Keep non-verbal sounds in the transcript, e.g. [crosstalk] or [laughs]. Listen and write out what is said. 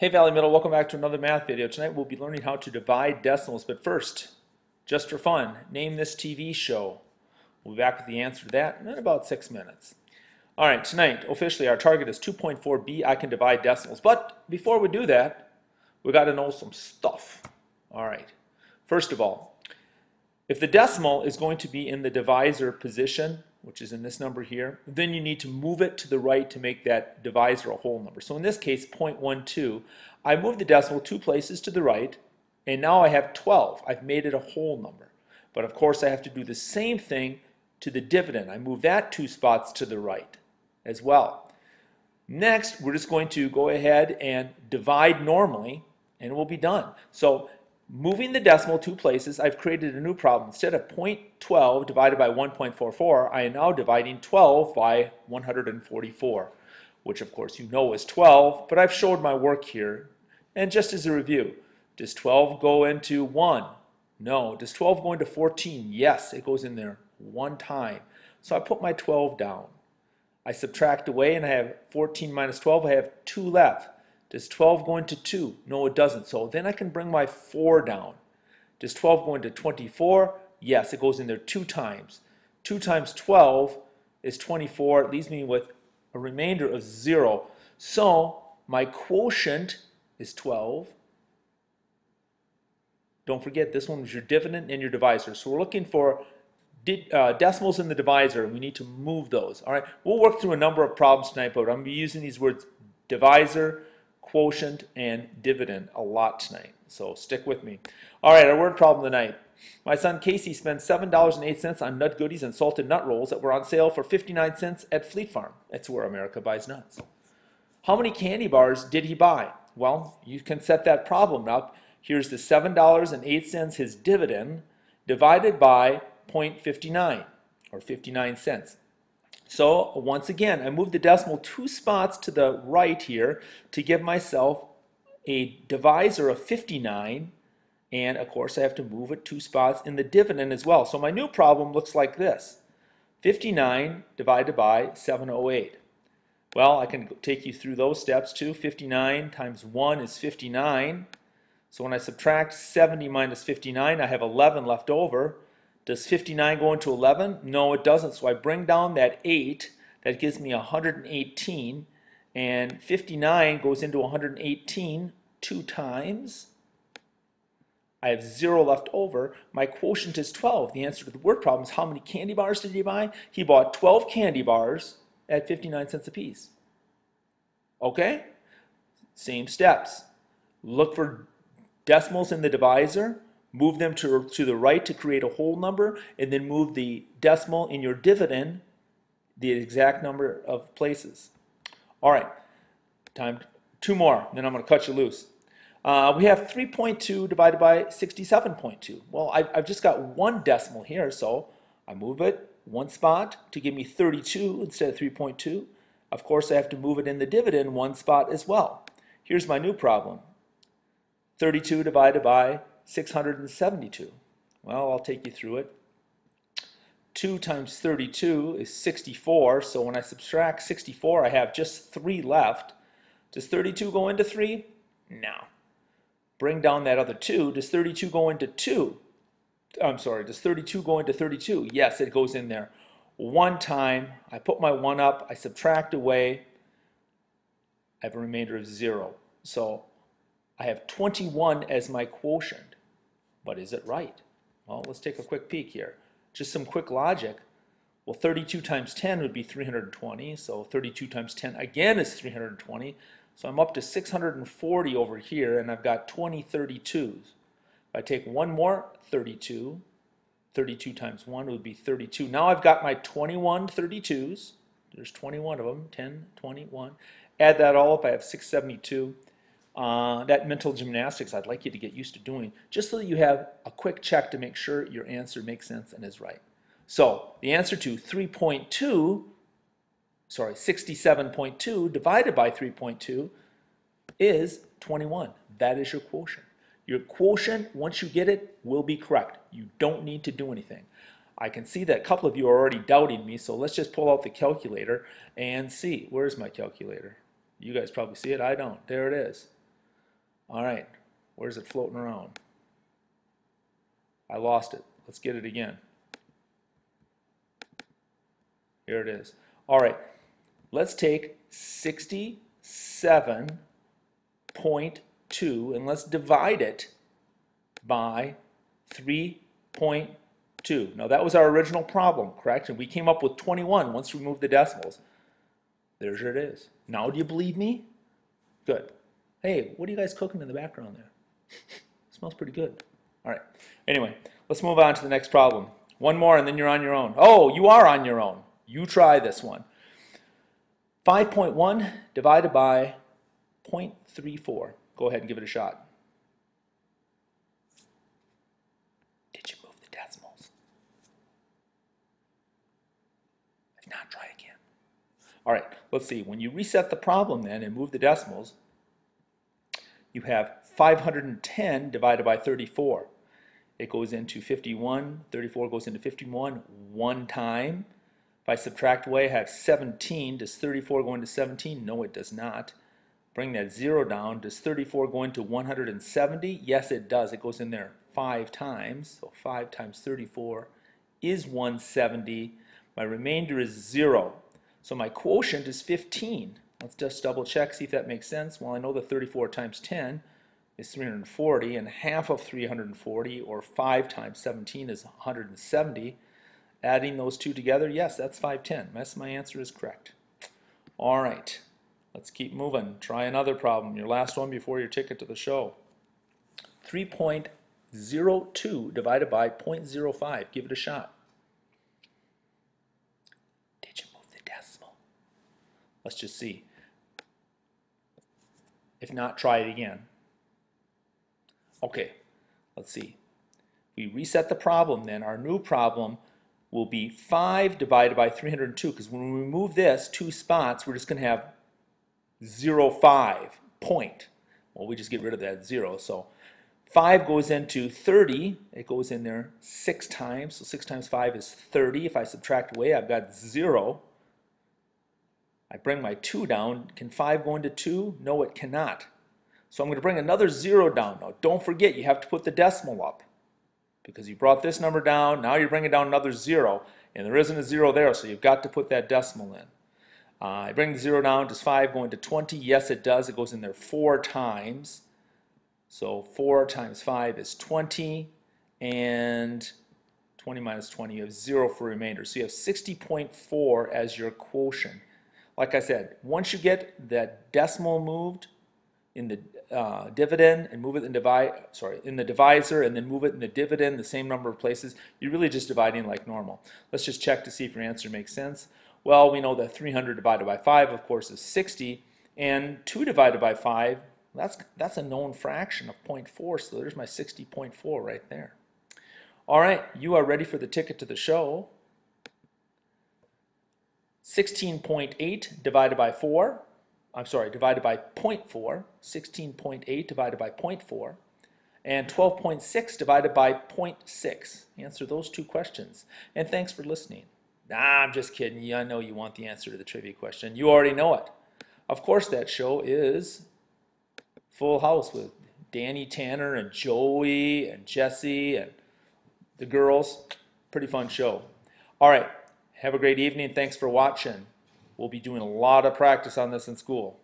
Hey Valley Middle, welcome back to another math video. Tonight we'll be learning how to divide decimals, but first, just for fun, name this TV show. We'll be back with the answer to that in about six minutes. All right, tonight, officially, our target is 2.4b. I can divide decimals, but before we do that, we got to know some stuff. All right, first of all, if the decimal is going to be in the divisor position, which is in this number here, then you need to move it to the right to make that divisor a whole number. So in this case, 0.12, I moved the decimal two places to the right, and now I have 12. I've made it a whole number. But of course, I have to do the same thing to the dividend. I move that two spots to the right as well. Next, we're just going to go ahead and divide normally, and we'll be done. So Moving the decimal two places, I've created a new problem. Instead of 0.12 divided by 1.44, I am now dividing 12 by 144, which of course you know is 12, but I've showed my work here. And just as a review, does 12 go into 1? No. Does 12 go into 14? Yes, it goes in there one time. So I put my 12 down. I subtract away and I have 14 minus 12, I have 2 left. Does 12 go into 2? No, it doesn't. So then I can bring my 4 down. Does 12 go into 24? Yes, it goes in there two times. 2 times 12 is 24. It leaves me with a remainder of 0. So my quotient is 12. Don't forget, this one was your dividend and your divisor. So we're looking for uh, decimals in the divisor, we need to move those. All right, we'll work through a number of problems tonight, but I'm going to be using these words divisor, quotient, and dividend a lot tonight. So stick with me. All right, our word problem tonight. My son Casey spent $7.08 on nut goodies and salted nut rolls that were on sale for 59 cents at Fleet Farm. That's where America buys nuts. How many candy bars did he buy? Well, you can set that problem up. Here's the $7.08 his dividend divided by 0.59 or 59 cents. So once again, I moved the decimal two spots to the right here to give myself a divisor of 59. And of course, I have to move it two spots in the dividend as well. So my new problem looks like this. 59 divided by 708. Well, I can take you through those steps too. 59 times 1 is 59. So when I subtract 70 minus 59, I have 11 left over. Does 59 go into 11? No, it doesn't. So I bring down that 8. That gives me 118. And 59 goes into 118 two times. I have 0 left over. My quotient is 12. The answer to the word problem is how many candy bars did he buy? He bought 12 candy bars at 59 cents a piece. Okay? Same steps. Look for decimals in the divisor move them to, to the right to create a whole number, and then move the decimal in your dividend the exact number of places. All right, time two more, then I'm going to cut you loose. Uh, we have 3.2 divided by 67.2. Well, I've, I've just got one decimal here, so I move it one spot to give me 32 instead of 3.2. Of course, I have to move it in the dividend one spot as well. Here's my new problem. 32 divided by 672. Well, I'll take you through it. 2 times 32 is 64, so when I subtract 64, I have just 3 left. Does 32 go into 3? No. Bring down that other 2. Does 32 go into 2? I'm sorry, does 32 go into 32? Yes, it goes in there. One time, I put my 1 up, I subtract away, I have a remainder of 0. So I have 21 as my quotient. But is it right? Well, let's take a quick peek here. Just some quick logic. Well, 32 times 10 would be 320, so 32 times 10 again is 320. So I'm up to 640 over here, and I've got 20 32s. If I take one more, 32. 32 times 1 would be 32. Now I've got my 21 32s. There's 21 of them, 10, 21. Add that all up, I have 672 uh, that mental gymnastics I'd like you to get used to doing, just so that you have a quick check to make sure your answer makes sense and is right. So the answer to 3.2, sorry, 67.2 divided by 3.2 is 21. That is your quotient. Your quotient, once you get it, will be correct. You don't need to do anything. I can see that a couple of you are already doubting me, so let's just pull out the calculator and see. Where's my calculator? You guys probably see it. I don't. There it is. All right, where's it floating around? I lost it. Let's get it again. Here it is. All right, let's take 67.2 and let's divide it by 3.2. Now that was our original problem, correct? And we came up with 21 once we moved the decimals. There's it is. Now do you believe me? Good. Hey, what are you guys cooking in the background there? [laughs] smells pretty good. All right. Anyway, let's move on to the next problem. One more and then you're on your own. Oh, you are on your own. You try this one. 5.1 divided by 0.34. Go ahead and give it a shot. Did you move the decimals? If not, try again. All right, let's see. When you reset the problem then and move the decimals, you have 510 divided by 34. It goes into 51, 34 goes into 51 one time. If I subtract away, I have 17. Does 34 go into 17? No, it does not. Bring that zero down. Does 34 go into 170? Yes, it does. It goes in there five times. So 5 times 34 is 170. My remainder is zero. So my quotient is 15. Let's just double check, see if that makes sense. Well, I know the 34 times 10 is 340, and half of 340, or 5 times 17, is 170. Adding those two together, yes, that's 510. Yes, my answer is correct. All right, let's keep moving. Try another problem, your last one before your ticket to the show. 3.02 divided by 0.05. Give it a shot. Did you move the decimal? Let's just see. If not, try it again. Okay, let's see. We reset the problem then. Our new problem will be 5 divided by 302 because when we remove this two spots, we're just going to have 0, 5, point. Well, we just get rid of that 0. So 5 goes into 30. It goes in there 6 times. So 6 times 5 is 30. If I subtract away, I've got 0. I bring my 2 down. Can 5 go into 2? No, it cannot. So I'm going to bring another 0 down. Now, don't forget, you have to put the decimal up. Because you brought this number down, now you're bringing down another 0. And there isn't a 0 there, so you've got to put that decimal in. Uh, I bring the 0 down. Does 5 go into 20? Yes, it does. It goes in there 4 times. So 4 times 5 is 20. And 20 minus 20, you have 0 for remainder. So you have 60.4 as your quotient like I said, once you get that decimal moved in the uh, dividend and move it in divide, sorry, in the divisor and then move it in the dividend the same number of places, you're really just dividing like normal. Let's just check to see if your answer makes sense. Well, we know that 300 divided by 5, of course, is 60, and 2 divided by 5, that's, that's a known fraction of 0.4, so there's my 60.4 right there. All right, you are ready for the ticket to the show. 16.8 divided by 4, I'm sorry, divided by 0.4, 16.8 divided by 0.4, and 12.6 divided by 0.6. Answer those two questions. And thanks for listening. Nah, I'm just kidding. I know you want the answer to the trivia question. You already know it. Of course, that show is Full House with Danny Tanner and Joey and Jesse and the girls. Pretty fun show. All right. Have a great evening. Thanks for watching. We'll be doing a lot of practice on this in school.